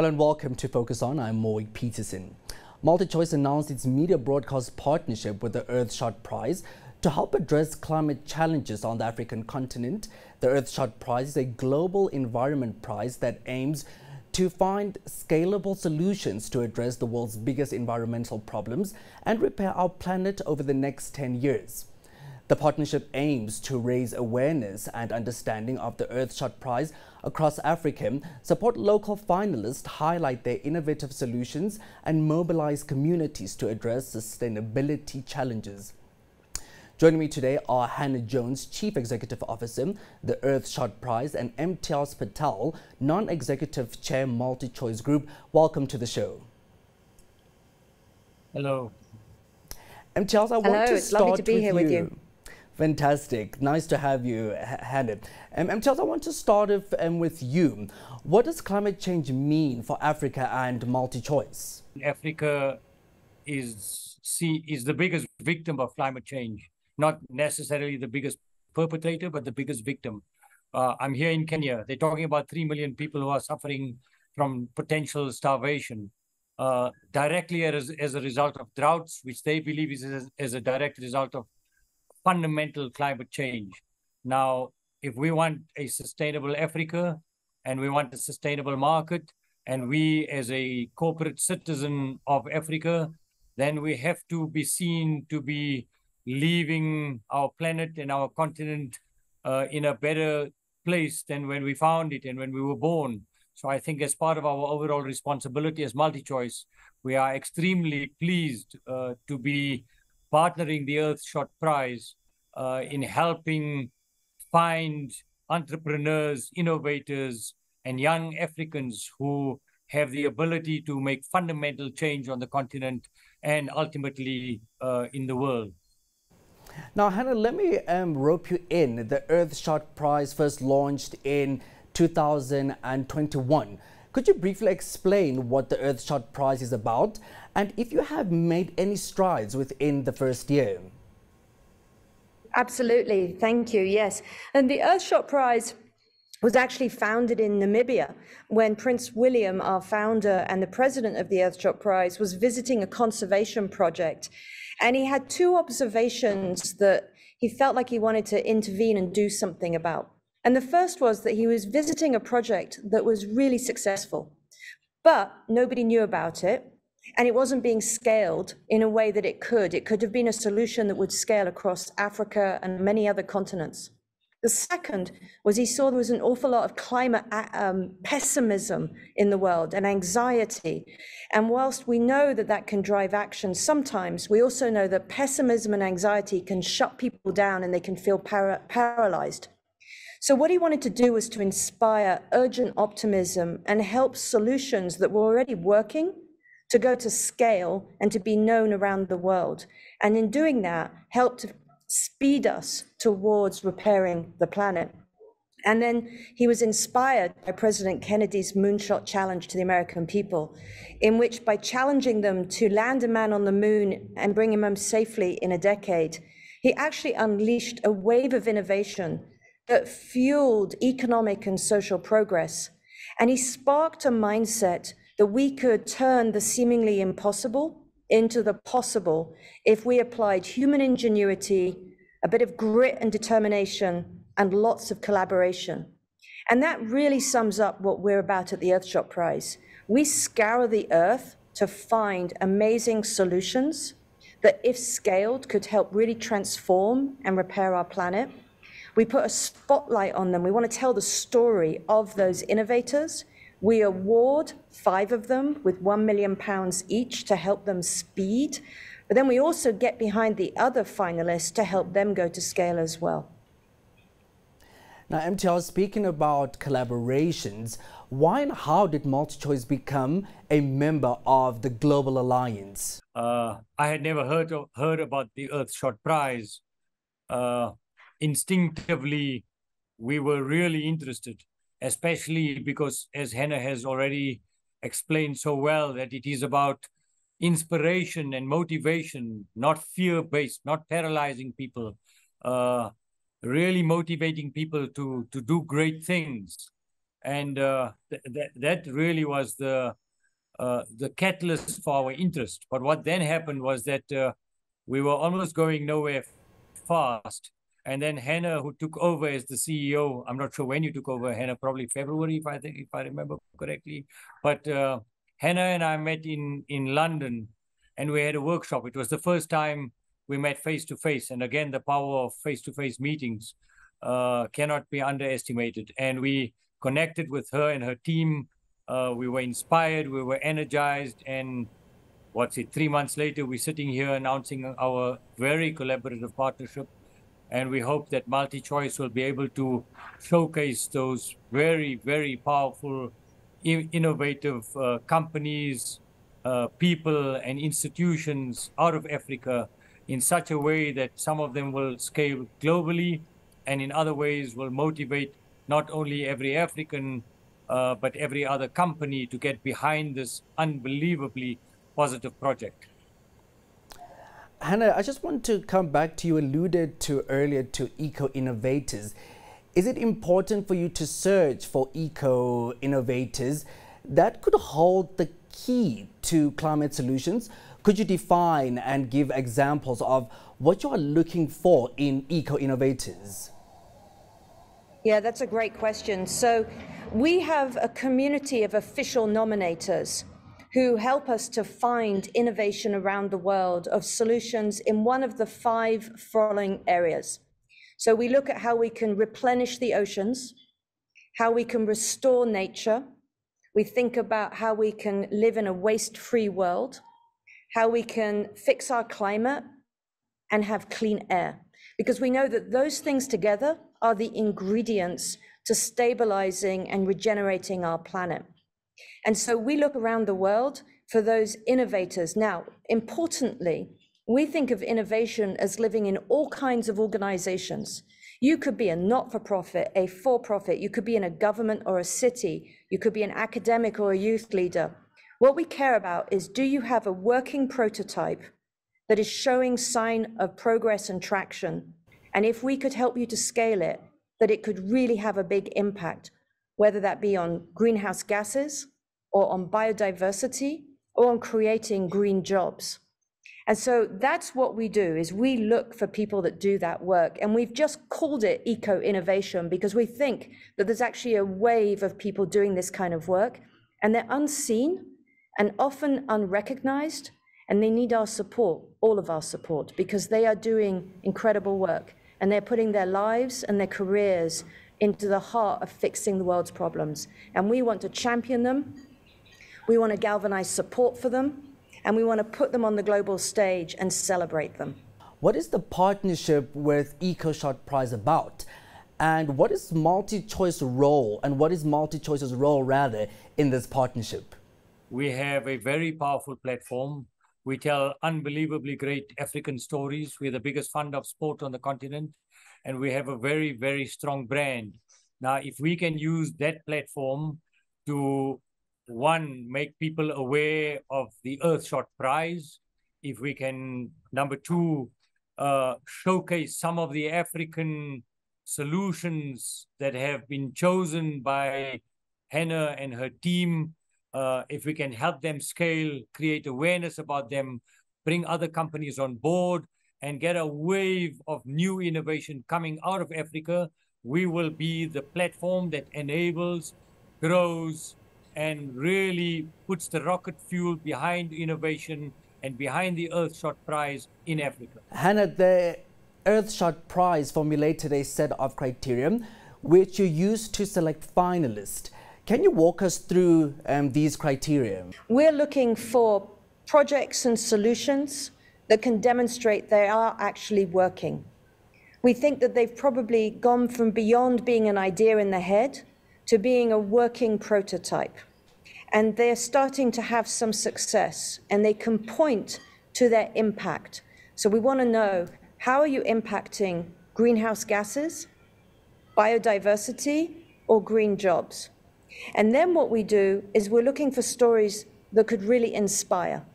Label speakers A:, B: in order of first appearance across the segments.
A: Hello and welcome to Focus On. I'm Moik Peterson. MultiChoice announced its media broadcast partnership with the Earthshot Prize to help address climate challenges on the African continent. The Earthshot Prize is a global environment prize that aims to find scalable solutions to address the world's biggest environmental problems and repair our planet over the next 10 years. The partnership aims to raise awareness and understanding of the Earthshot Prize across Africa, support local finalists, highlight their innovative solutions, and mobilize communities to address sustainability challenges. Joining me today are Hannah Jones, Chief Executive Officer, the Earthshot Prize, and Imtiaz Patel, Non-Executive Chair, MultiChoice Group. Welcome to the show.
B: Hello.
A: Imtiaz, I
C: Hello,
A: want to
C: it's
A: start
C: lovely to be
A: with
C: here with you.
A: Fantastic. Nice to have you, Hannah. Um, Imtiaz, I want to start off, um, with you. What does climate change mean for Africa and MultiChoice?
B: Africa is see is the biggest victim of climate change, not necessarily the biggest perpetrator, but the biggest victim. Uh, I'm here in Kenya. They're talking about three million people who are suffering from potential starvation, uh, directly as, as a result of droughts, which they believe is as, as a direct result of fundamental climate change. Now, if we want a sustainable Africa and we want a sustainable market, and we as a corporate citizen of Africa, then we have to be seen to be leaving our planet and our continent uh, in a better place than when we found it and when we were born. So I think as part of our overall responsibility as MultiChoice, we are extremely pleased uh, to be partnering the Earthshot Prize uh, in helping find entrepreneurs, innovators, and young Africans who have the ability to make fundamental change on the continent and ultimately uh, in the world.
A: Now, Hannah, let me um, rope you in. The Earthshot Prize first launched in 2021. Could you briefly explain what the Earthshot Prize is about and if you have made any strides within the first year?
C: Absolutely. Thank you. Yes. And the Earthshot Prize was actually founded in Namibia when Prince William, our founder and the president of the Earthshot Prize, was visiting a conservation project. And he had two observations that he felt like he wanted to intervene and do something about. And the first was that he was visiting a project that was really successful, but nobody knew about it. And it wasn't being scaled in a way that it could. It could have been a solution that would scale across Africa and many other continents. The second was he saw there was an awful lot of climate um, pessimism in the world and anxiety. And whilst we know that that can drive action sometimes, we also know that pessimism and anxiety can shut people down and they can feel para paralyzed. So, what he wanted to do was to inspire urgent optimism and help solutions that were already working to go to scale and to be known around the world. And in doing that, help to speed us towards repairing the planet. And then he was inspired by President Kennedy's moonshot challenge to the American people, in which by challenging them to land a man on the moon and bring him home safely in a decade, he actually unleashed a wave of innovation that fueled economic and social progress. And he sparked a mindset that we could turn the seemingly impossible into the possible if we applied human ingenuity, a bit of grit and determination, and lots of collaboration. And that really sums up what we're about at the Earthshot Prize. We scour the earth to find amazing solutions that, if scaled, could help really transform and repair our planet. We put a spotlight on them. We want to tell the story of those innovators we award five of them with £1 million each to help them speed. But then we also get behind the other finalists to help them go to scale as well.
A: Now, Imtiaz, speaking about collaborations, why and how did MultiChoice become a member of the Global Alliance?
B: Uh, I had never heard of, heard about the Earthshot Prize. Uh, instinctively, we were really interested especially because, as Hannah has already explained so well, that it is about inspiration and motivation, not fear based, not paralyzing people, uh, really motivating people to, to do great things. and uh, th- th- that really was the uh, the catalyst for our interest. But what then happened was that uh, we were almost going nowhere fast. And then Hannah, who took over as the CEO, I'm not sure when you took over, Hannah, probably February, if I think, if I remember correctly. But uh, Hannah and I met in in London, and we had a workshop. It was the first time we met face to face. And again, the power of face to face meetings uh, cannot be underestimated. And we connected with her and her team uh, we were inspired, we were energized, and what's it? Three months later, we're sitting here announcing our very collaborative partnership, and we hope that MultiChoice will be able to showcase those very, very powerful, innovative uh, companies, uh, people, and institutions out of Africa in such a way that some of them will scale globally, and in other ways will motivate not only every African uh, but every other company to get behind this unbelievably positive project.
A: Hannah, I just want to come back to you alluded to earlier to eco innovators. Is it important for you to search for eco innovators that could hold the key to climate solutions? Could you define and give examples of what you are looking for in eco innovators?
C: Yeah, that's a great question. So, we have a community of official nominators who help us to find innovation around the world of solutions in one of the five following areas. So we look at how we can replenish the oceans, how we can restore nature. We think about how we can live in a waste free world, how we can fix our climate and have clean air. Because we know that those things together are the ingredients to stabilizing and regenerating our planet. And so we look around the world for those innovators. Now, importantly, we think of innovation as living in all kinds of organizations. You could be a not for profit, a for profit, you could be in a government or a city, you could be an academic or a youth leader. What we care about is do you have a working prototype that is showing sign of progress and traction? And if we could help you to scale it, that it could really have a big impact, whether that be on greenhouse gases or on biodiversity or on creating green jobs. And so that's what we do is we look for people that do that work. And we've just called it eco innovation because we think that there's actually a wave of people doing this kind of work and they're unseen and often unrecognized. And they need our support, all of our support, because they are doing incredible work and they're putting their lives and their careers into the heart of fixing the world's problems. And we want to champion them. We want to galvanize support for them. And we want to put them on the global stage and celebrate them.
A: What is the partnership with Earthshot Prize about? And what is MultiChoice role and what is MultiChoice's role rather in this partnership?
B: We have a very powerful platform we tell unbelievably great African stories. We're the biggest fund of sport on the continent, and we have a very, very strong brand. Now, if we can use that platform to one, make people aware of the Earthshot Prize, if we can, number two, uh, showcase some of the African solutions that have been chosen by Hannah and her team uh, if we can help them scale, create awareness about them, bring other companies on board, and get a wave of new innovation coming out of Africa, we will be the platform that enables, grows, and really puts the rocket fuel behind innovation and behind the Earthshot Prize in Africa.
A: Hannah, the Earthshot Prize formulated a set of criteria which you use to select finalists. Can you walk us through um, these criteria?
C: We're looking for projects and solutions that can demonstrate they are actually working. We think that they've probably gone from beyond being an idea in the head to being a working prototype. And they're starting to have some success and they can point to their impact. So we want to know how are you impacting greenhouse gases, biodiversity, or green jobs? And then what we do is we're looking for stories that could really inspire.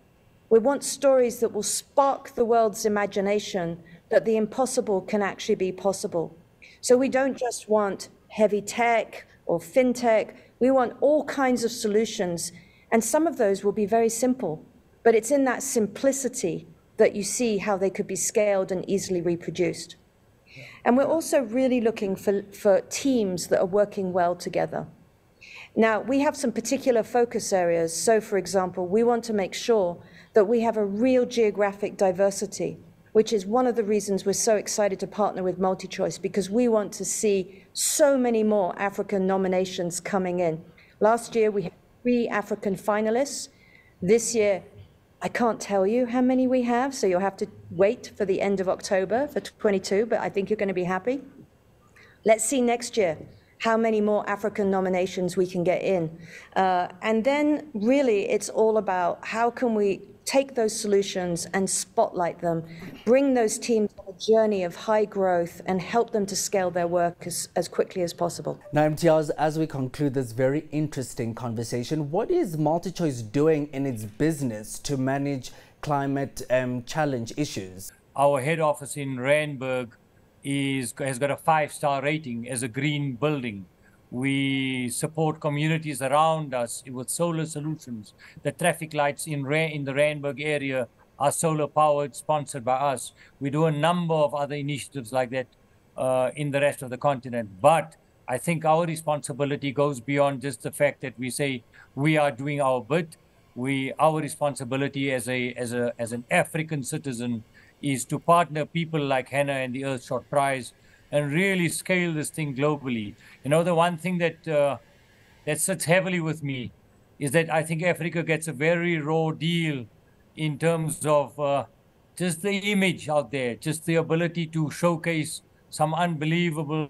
C: We want stories that will spark the world's imagination that the impossible can actually be possible. So we don't just want heavy tech or fintech. We want all kinds of solutions. And some of those will be very simple, but it's in that simplicity that you see how they could be scaled and easily reproduced. And we're also really looking for, for teams that are working well together. Now, we have some particular focus areas. So, for example, we want to make sure that we have a real geographic diversity, which is one of the reasons we're so excited to partner with MultiChoice, because we want to see so many more African nominations coming in. Last year, we had three African finalists. This year, I can't tell you how many we have, so you'll have to wait for the end of October for 22, but I think you're going to be happy. Let's see next year how many more African nominations we can get in. Uh, and then really it's all about how can we take those solutions and spotlight them, bring those teams on a journey of high growth and help them to scale their work as, as quickly as possible.
A: Now, Imtiaz, as we conclude this very interesting conversation, what is MultiChoice doing in its business to manage climate um, challenge issues?
B: Our head office in Randburg is, has got a five-star rating as a green building. We support communities around us with solar solutions. The traffic lights in, in the Randburg area are solar powered, sponsored by us. We do a number of other initiatives like that uh, in the rest of the continent. But I think our responsibility goes beyond just the fact that we say we are doing our bit. We, our responsibility as a as a as an African citizen is to partner people like Hannah and the Earthshot Prize and really scale this thing globally. You know, the one thing that uh, that sits heavily with me is that I think Africa gets a very raw deal in terms of uh, just the image out there, just the ability to showcase some unbelievable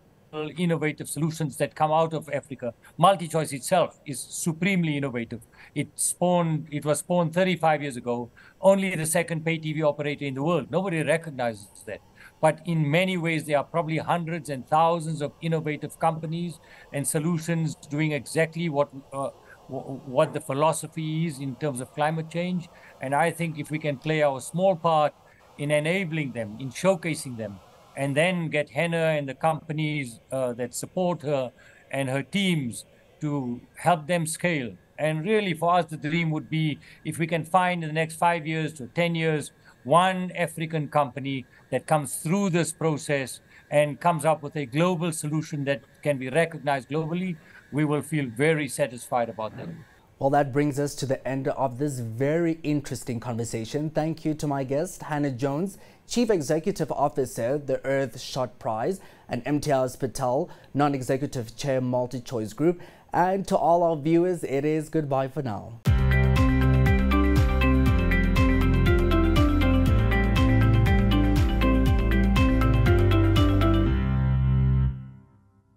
B: innovative solutions that come out of Africa. MultiChoice itself is supremely innovative. It spawned, it was spawned 35 years ago, only the second pay TV operator in the world. Nobody recognizes that. But in many ways, there are probably hundreds and thousands of innovative companies and solutions doing exactly what uh, what the philosophy is in terms of climate change. And I think if we can play our small part in enabling them, in showcasing them, and then get Hannah and the companies uh, that support her and her teams to help them scale. And really, for us, the dream would be if we can find in the next five years to 10 years one African company that comes through this process and comes up with a global solution that can be recognized globally, we will feel very satisfied about that.
A: Well, that brings us to the end of this very interesting conversation. Thank you to my guest, Hannah Jones, Chief Executive Officer, the Earth Earthshot Prize, and Imtiaz Patel, Non-Executive Chair, MultiChoice Group. And to all our viewers, it is goodbye for now.